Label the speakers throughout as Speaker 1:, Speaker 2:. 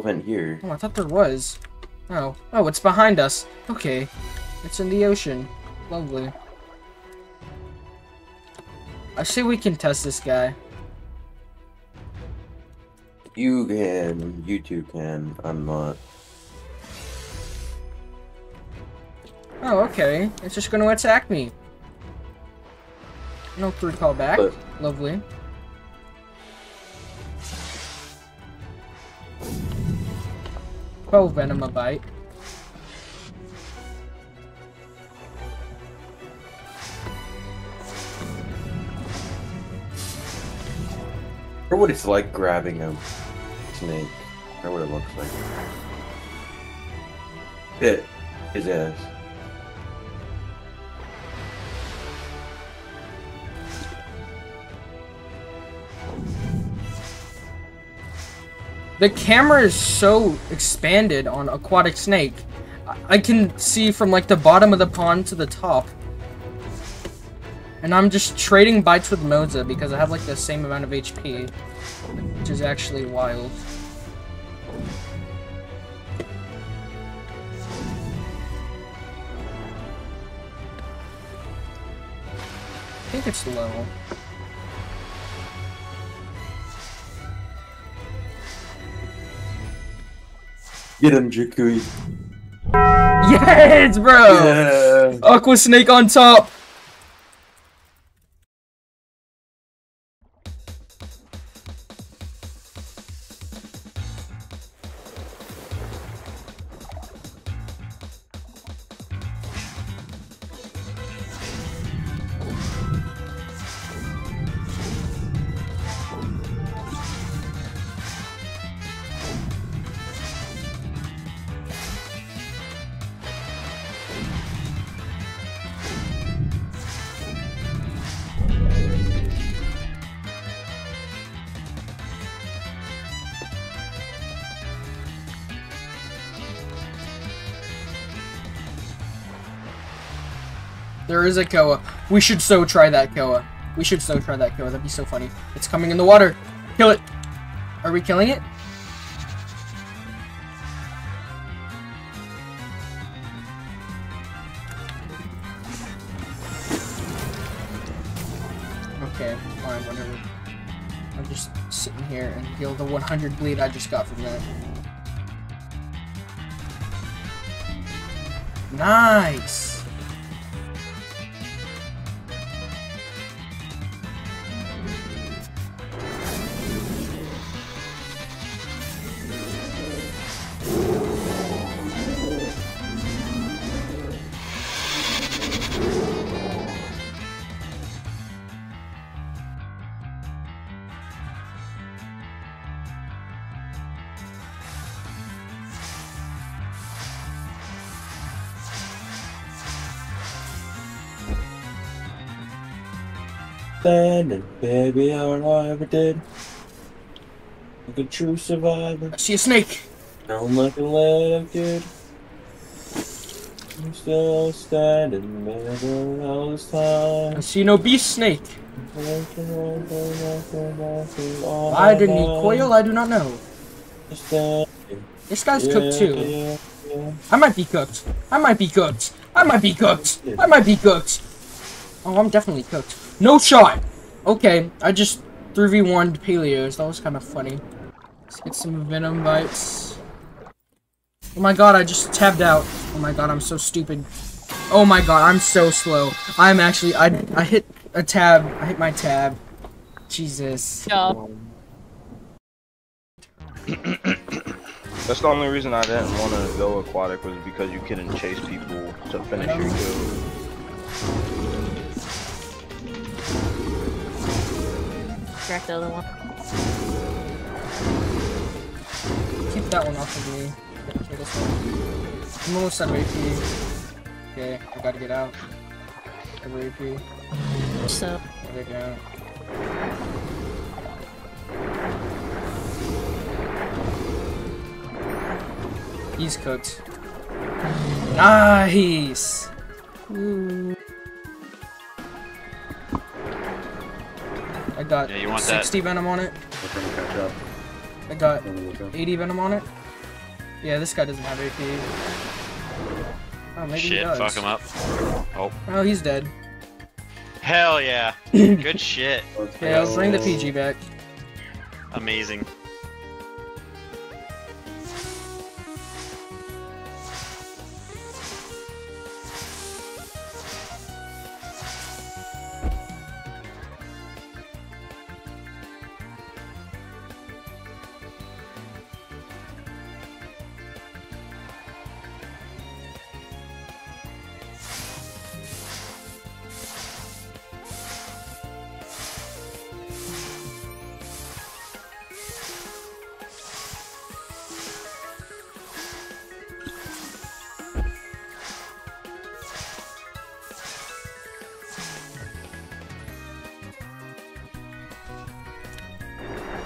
Speaker 1: Here.
Speaker 2: Oh, I thought there was. Oh. Oh, it's behind us. Okay. It's in the ocean. Lovely. I say we can test this guy.
Speaker 1: You can. You two can. I'm not.
Speaker 2: Oh, okay. It's just gonna attack me. No three call back.
Speaker 1: But
Speaker 2: Lovely. Twelve venom a bite.
Speaker 1: or what it's like grabbing a snake. Or what it looks like. Hit his ass.
Speaker 2: The camera is so expanded on Aquatic Snake. I- can see from like the bottom of the pond to the top. And I'm just trading bites with Moza because I have like the same amount of HP. Which is actually wild. I think it's low.
Speaker 1: Get him, Jakui.
Speaker 2: Yes, bro!
Speaker 1: Yeah.
Speaker 2: Aqua Snake on top! There is a Koa. We should so try that Koa. We should so try that Koa. That'd be so funny. It's coming in the water. Kill it. Are we killing it? Okay, fine, whatever. I'm just sitting here and heal the 100 bleed I just got from that. Nice!
Speaker 1: Standing, baby, all I ever did. Like a true survivor.
Speaker 2: I see a snake!
Speaker 1: Down like a little kid. I'm still standing, baby, all this time.
Speaker 2: I see no beast snake. Why didn't he coil? I do not know. This guy's cooked too.
Speaker 1: Yeah, yeah.
Speaker 2: I might be cooked. I might be cooked. I might be cooked. I might be cooked. Oh, I'm definitely cooked. No shot! Okay, I just 3v1'd Paleos. That was kind of funny. Let's get some Venom bites. Oh my god, I just tabbed out. Oh my god, I'm so stupid. Oh my god, I'm so slow. I'm actually, I, I hit a tab. I hit my tab. Jesus.
Speaker 3: Job.
Speaker 4: That's the only reason I didn't want to go aquatic was because you couldn't chase people to finish your kill.
Speaker 3: Crack the other one.
Speaker 2: Keep that one off of me. Okay, this one. I'm almost of AP. Okay, I gotta get out. Over AP.
Speaker 3: So,
Speaker 2: Gotta get out. He's cooked. Nice! Ooh. I got
Speaker 5: Yeah, you want that.
Speaker 2: 60 venom on it.
Speaker 5: Let them catch up.
Speaker 2: I got
Speaker 1: There we go.
Speaker 2: 80 venom on it. Yeah, this guy doesn't have AP. Oh, maybe he
Speaker 5: Shit,
Speaker 2: does.
Speaker 5: fuck him up.
Speaker 2: Oh, Oh, he's dead.
Speaker 5: Hell yeah. Good shit.
Speaker 2: Okay, I'll bring the PG back.
Speaker 5: Amazing.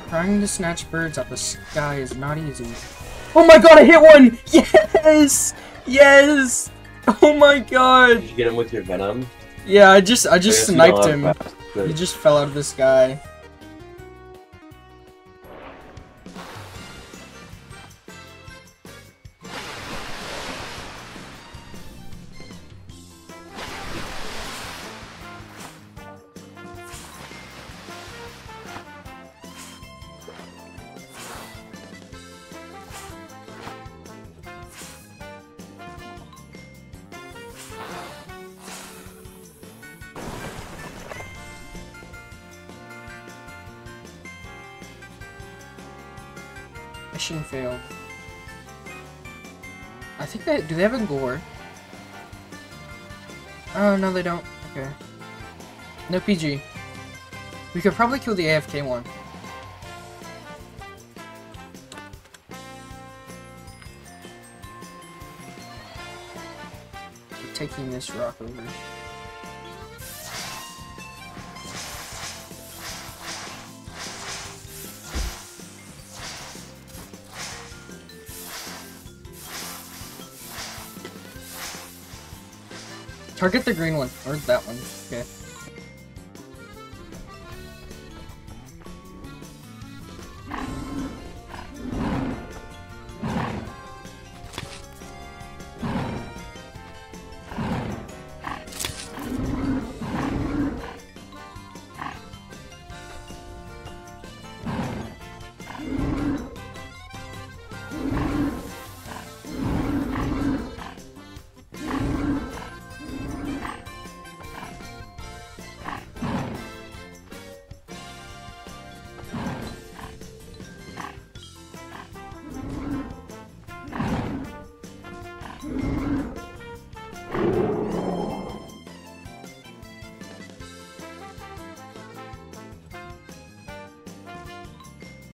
Speaker 2: Trying to snatch birds out the sky is not easy. Oh my god, I hit one! Yes! Yes! Oh my god!
Speaker 1: Did you get him with your venom?
Speaker 2: Yeah, I just I just
Speaker 1: guess
Speaker 2: sniped him.
Speaker 1: fast, but-
Speaker 2: He just fell out of the sky. Mission failed. I think they do they have a gore? Oh no they don't. Okay. No PG. We could probably kill the AFK one. Taking this rock over. Target the green one, or that one. Okay.